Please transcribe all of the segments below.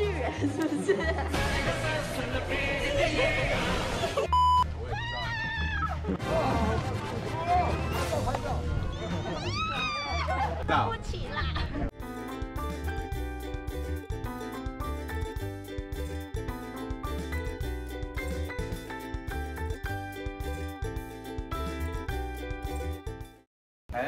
巨人是不是？对不起啦。嗨，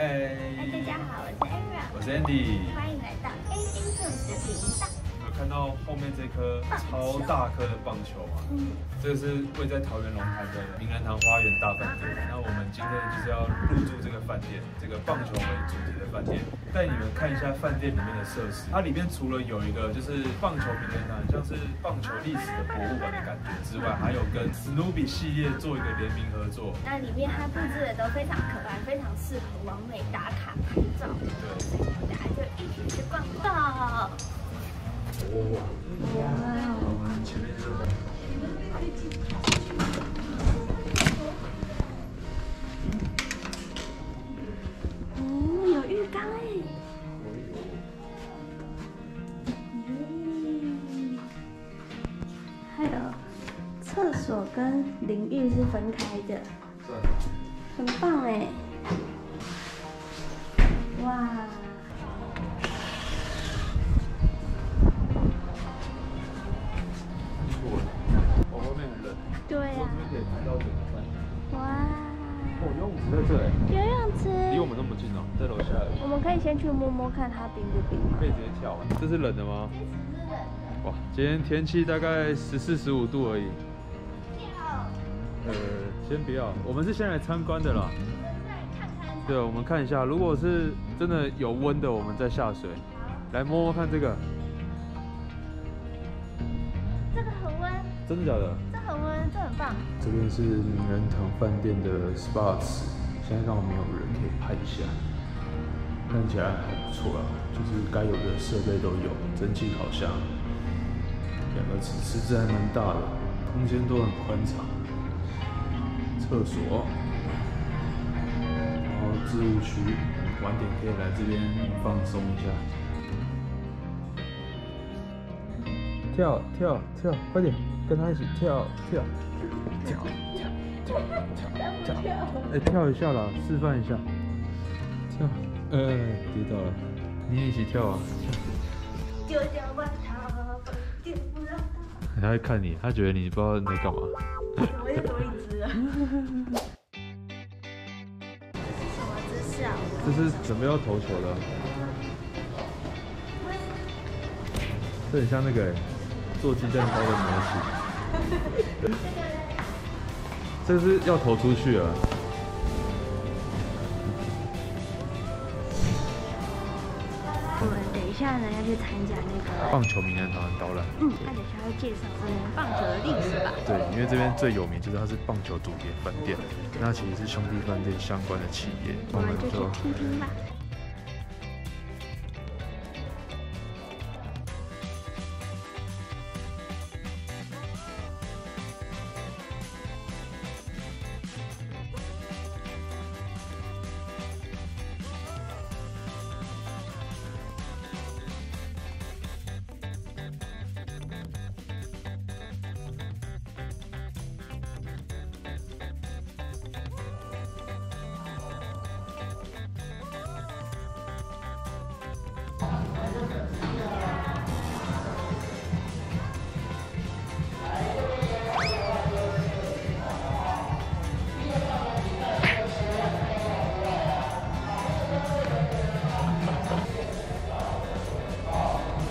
嗨，大家好，我是 Era，我是 Andy。欢迎来到 A A 特的频道。有看到后面这颗超大颗的棒球啊？嗯，这个是位在桃园龙潭的名人堂花园大饭店。那我们今天就是要入住这个饭店，这个棒球为主题的饭店，带你们看一下饭店里面的设施。它里面除了有一个就是棒球名人堂，像是棒球历史的博物馆的感觉之外，还有跟 Snoopy 系列做一个联名合作。那里面它布置的都非常可爱，非常适合完美打卡拍照。对，大家就一起去逛逛。所跟淋浴是分开的，很棒哎。哇，在这哎，游泳池，离我们那么近哦，在楼下。我们可以先去摸摸看它冰不冰吗可？以直接跳。这是冷的吗？哇，今天天气大概十四十五度而已。呃，先不要，我们是先来参观的啦。对，我们看一下，如果是真的有温的，我们再下水。来摸摸看这个，这个很温，真的假的？这很温，这很棒。这边是名人堂饭店的 SPA 池，现在刚好没有人，可以拍一下。看起来还不错啊，就是该有的设备都有，蒸汽烤箱，两个池池子还蛮大的，空间都很宽敞。厕所，然后置物区，晚点可以来这边放松一下。跳跳跳，快点，跟他一起跳跳跳跳跳跳跳，哎、跳一下啦，示范一下，跳，呃、跌倒了，你也一起跳啊！丢掉外套，丢不了他在看你，他觉得你不知道你在干嘛。我也多一只了。什么姿势啊？这是准备要投球的，这很像那个、欸、做鸡蛋糕的模型。这个是要投出去了。我们等一下呢要去参加那个，棒球名人堂的导览。嗯，他等一下会介绍这边棒球的历史吧。对，因为这边最有名就是它是棒球主题的饭店，那其实是兄弟饭店相关的企业，我们就去听听吧。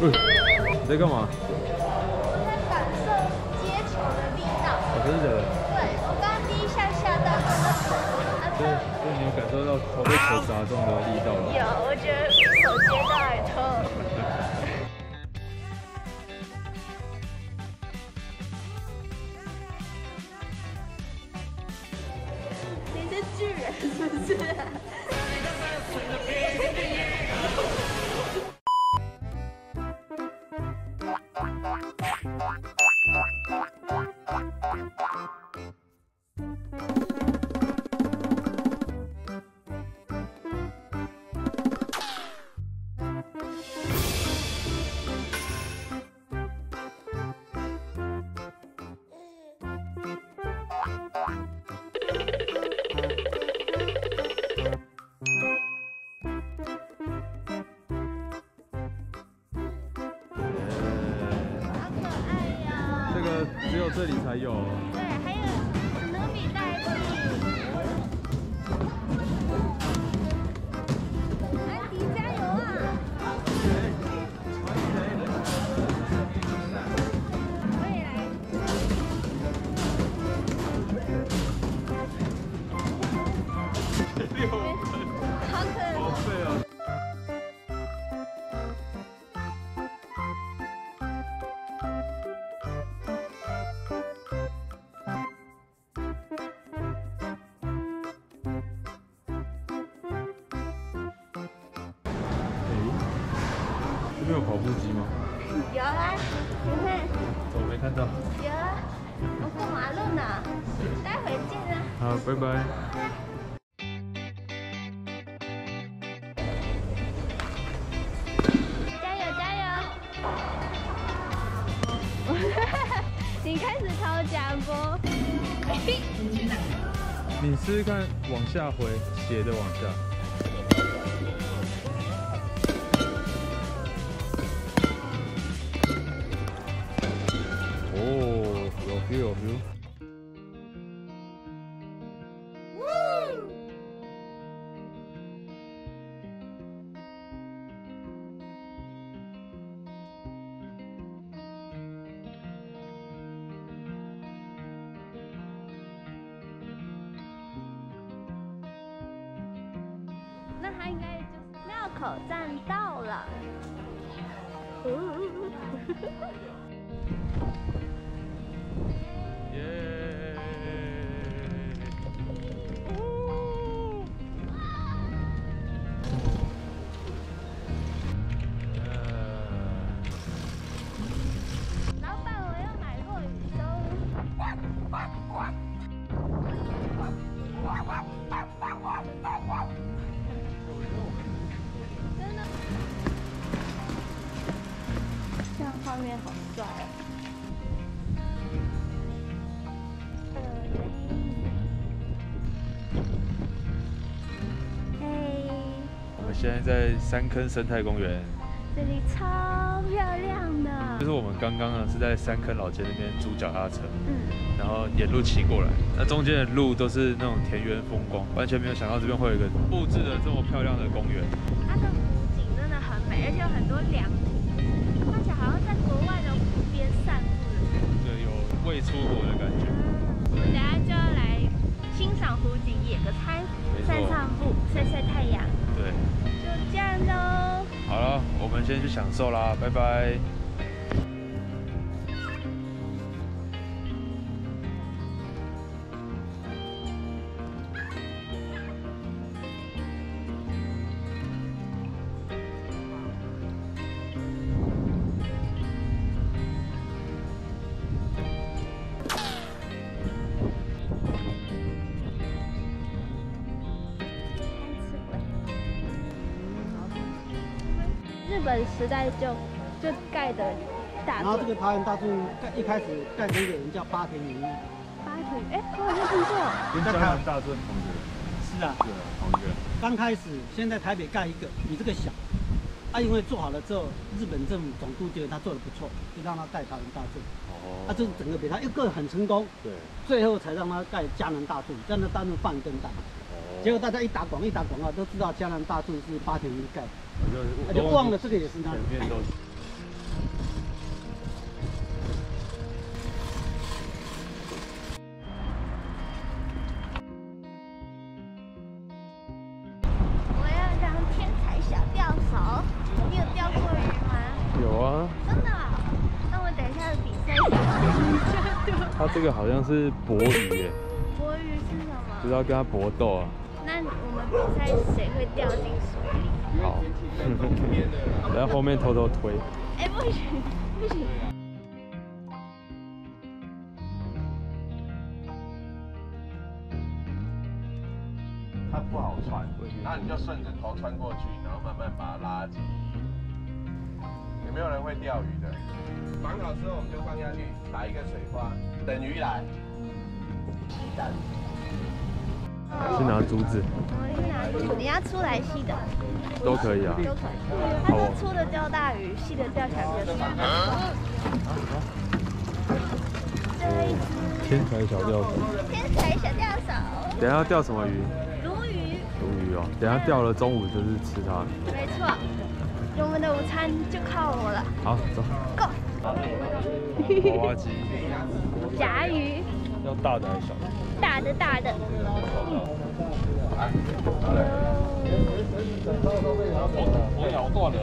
喂、你在干嘛？我在感受接球的力道。我真的假的？对，我刚刚第一下下到那个手，啊，所以所以你有感受到头被球砸中的力道吗？有，我觉得手接到还痛。你是巨人是不是？这边有跑步机吗？有啊，你看，我没看到。有啊，我过马路呢，待会见啊。好，拜拜。加油加油！你开始抄假不，你试试看往下回，斜的往下。那他应该就是庙口站到了。我们现在在三坑生态公园，这里超漂亮的。就是我们刚刚呢是在三坑老街那边租脚踏车，嗯，然后沿路骑过来，那中间的路都是那种田园风光，完全没有想到这边会有一个布置的这么漂亮的公园。它的湖景真的很美，而且有很多凉未出国的感觉。我们等下就要来欣赏湖景，野个餐散散步，晒晒太阳，对，就这样喽。好了，我们先去享受啦，拜拜。日本时代就就盖的大然后这个桃园大柱盖一开始盖成的人叫八田营一，八田，哎，我好像听过。跟江南大圳同一个，是啊，对，同一个。刚开始先在台北盖一个比这个小，啊，因为做好了之后，日本政府总督觉得他做的不错，就让他盖桃园大柱，哦。啊，这整个比他一个很成功，对，最后才让他盖江南大柱，江南大柱放更大，结果大家一打广一打广告都知道江南大柱是八田一盖的，我啊就忘了这个也是。我要当天才小钓手。你有钓过鱼吗？有啊，真的哦、那我等一下的比赛是它这个好像是博鱼耶，博鱼是什么？就是要跟他搏斗啊。那我们比赛谁会掉进水里？好，然后后面偷偷推。哎、不行不行。它不好穿，那你就顺着头穿过去，然后慢慢把它拉紧。有没有人会钓鱼的？绑好之后我们就放下去，打一个水花，等鱼来，吸干。去拿竹子我们去拿竹子，你要粗来细的都可以啊。都可以。它是粗的钓大鱼，细的钓起来比较爽。天才小钓手。天才小钓手。等下要钓什么鱼？鲈鱼。鲈鱼哦，等下钓了，中午就是吃它。没错，我们的午餐就靠我了。好，走。Go。娃娃机。甲鱼。要大的还是小的？大的，大的。我咬断了，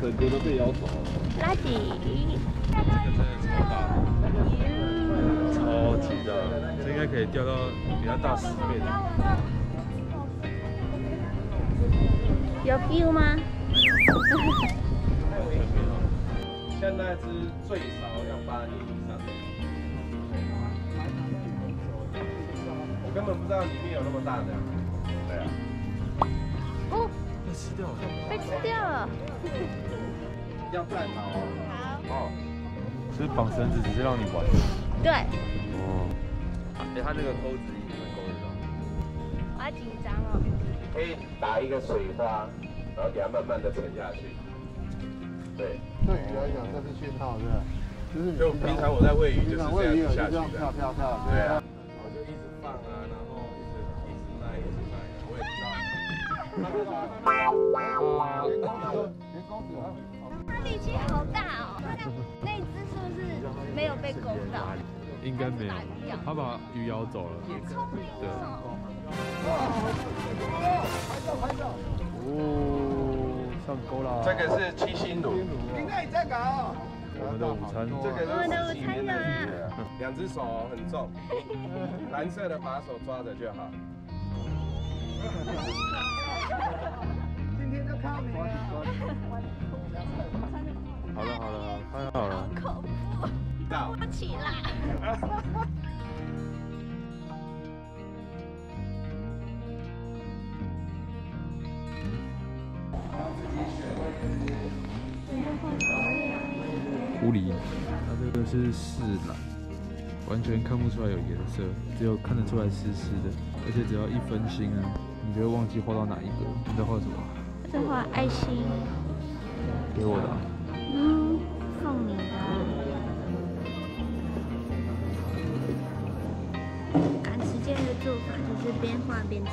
整个都被咬走了。垃圾。这个真的超大，超级大，这应该可以钓到比它大十倍的。有 feel 吗？现在是最少要八年以上。根本不知道里面有那么大的。对啊。哦。被吃掉了。被吃掉了。要站好哦。好。哦。是绑绳子，只是让你玩。对。哦。哎，它那个钩子一定会勾得到。我好紧张哦。可以打一个水花，然后给它慢慢的沉下去。对。对鱼来讲，这是讯号，对吧？就是就平常我在喂鱼就是这样下去的。跳跳跳。对啊。它力气好大哦，那一只是不是没有被勾到？应该没有，他把鱼咬走了。对。哦，上钩了。这个是七星鲈。应该在搞。我们的午餐，这个我们的午餐呢？两只手很重，蓝色的把手抓着就好。今天就靠你了。好了好了，太好了。好恐怖，到不起啦。狐狸，它这个是四蓝，完全看不出来有颜色，只有看得出来湿湿的，而且只要一分心啊，你就会忘记画到哪一个。你在画什么？我在画爱心。给我的。嗯，送你的。赶时间的做法就是边画边吹。